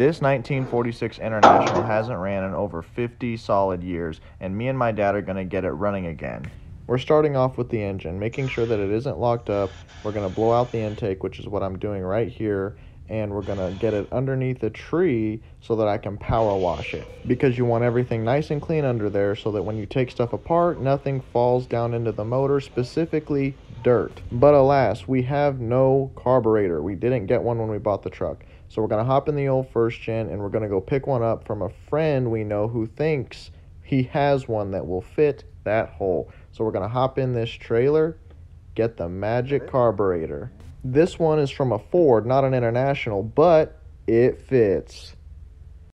This 1946 International hasn't ran in over 50 solid years, and me and my dad are going to get it running again. We're starting off with the engine, making sure that it isn't locked up. We're going to blow out the intake, which is what I'm doing right here, and we're going to get it underneath a tree so that I can power wash it. Because you want everything nice and clean under there so that when you take stuff apart, nothing falls down into the motor, specifically dirt. But alas, we have no carburetor. We didn't get one when we bought the truck. So we're going to hop in the old first gen and we're going to go pick one up from a friend we know who thinks he has one that will fit that hole. So we're going to hop in this trailer, get the magic carburetor. This one is from a Ford, not an International, but it fits.